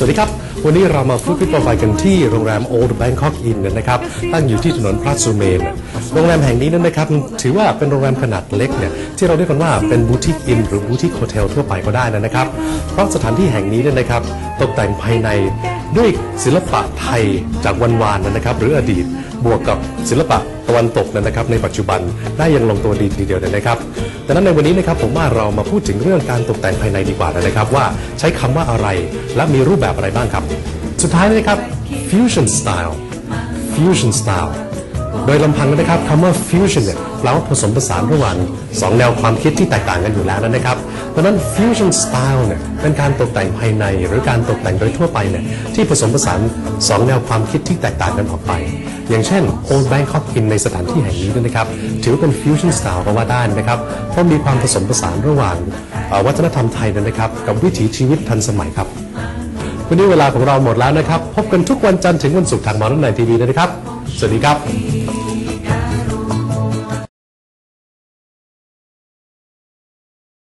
สวัสดีครับ วันนี้เรามาฟูดพิโปรไฟกันที่โรงแรม Old Bangkok Inn นะครับตั้งอยู่ที่ถนนพระสุเมรุ โรงแรมแห่งนี้นั้นนะครับถือว่าเป็นโรงแรมขนาดเล็กเนี่ยที่เราเรียกกันว่าเป็น boutique inn หรือ boutique hotel ทั่วไปก็ได้นะครับ เพราะสถานที่แห่งนี้เนี่ยนะครับตกแต่งภายใน ด้วยศิลปะไทยจากวันวานนะครับ หรืออดีตบวกกับศิลปะตะวันตกนะครับ ในปัจจุบันได้อย่างลงตัวดีทีเดียวเลยนะครับดังนั้นในวันนี้นะครับผมว่าเรามาพูดถึงเรื่องการตกแต่งภายในดีกว่านะครับ ว่าใช้คำว่าอะไรและมีรูปแบบอะไรบ้างครับ สุดท้ายนะครับ fusion style fusion style โดยลำพังนะครับคำว่า fusion เนี่ยแปลว่าผสมผสานระหว่างสองแนวความคิดที่แตกต่างกันอยู่แล้วนะครับดังนั้น fusion style เนี่ยเป็นการตกแต่งภายใน หรือการตกแต่งโดยทั่วไปเนี่ยที่ผสมผสานสองแนวความคิดที่แตกต่างกันออกไป อย่างเช่น Old Bangkok Inn ในสถานที่แห่งนี้ด้วยนะครับ ถือเป็น fusion style ก็ว่าได้นะครับ เพราะมีความผสมผสานระหว่างวัฒนธรรมไทยนะครับกับวิถีชีวิตทันสมัยครับวันนี้เวลาของเราหมดแล้วนะครับ พบกันทุกวันจันทร์ถึงวันศุกร์ทางมอร์นไนทีวีนะครับ สวัสดีครับ